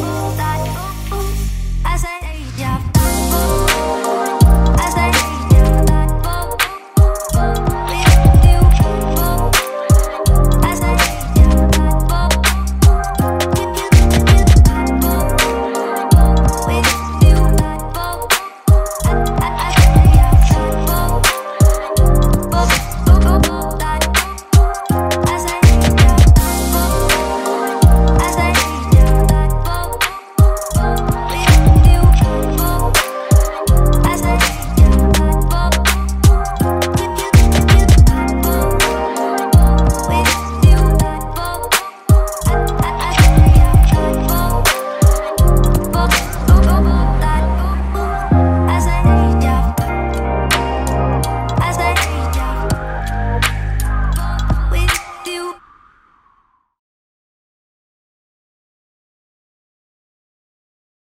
hold on.